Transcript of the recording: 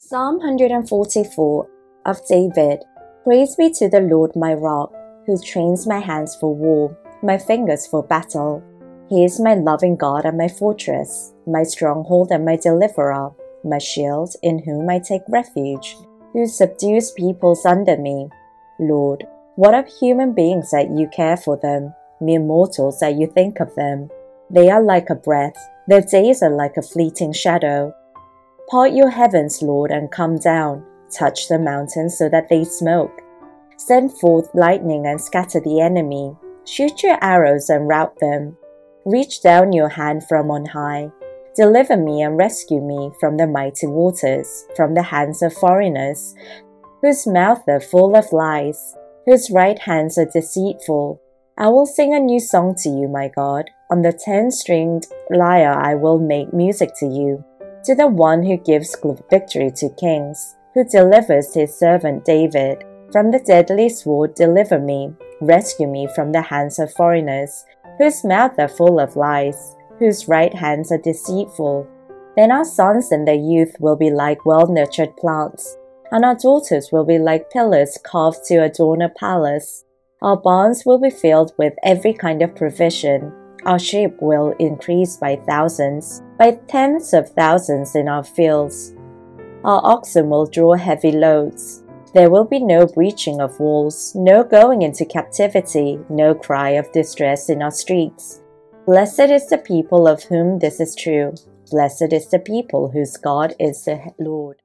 Psalm 144 of David Praise be to the Lord my rock, who trains my hands for war, my fingers for battle. He is my loving God and my fortress, my stronghold and my deliverer, my shield in whom I take refuge, who subdues peoples under me. Lord, what of human beings that you care for them, mere mortals that you think of them? They are like a breath, their days are like a fleeting shadow. Part your heavens, Lord, and come down. Touch the mountains so that they smoke. Send forth lightning and scatter the enemy. Shoot your arrows and rout them. Reach down your hand from on high. Deliver me and rescue me from the mighty waters, from the hands of foreigners, whose mouths are full of lies, whose right hands are deceitful. I will sing a new song to you, my God. On the ten stringed lyre I will make music to you to the one who gives victory to kings, who delivers his servant David. From the deadly sword deliver me, rescue me from the hands of foreigners, whose mouths are full of lies, whose right hands are deceitful. Then our sons and their youth will be like well nurtured plants, and our daughters will be like pillars carved to adorn a palace. Our barns will be filled with every kind of provision. Our sheep will increase by thousands by tens of thousands in our fields. Our oxen will draw heavy loads. There will be no breaching of walls, no going into captivity, no cry of distress in our streets. Blessed is the people of whom this is true. Blessed is the people whose God is the Lord.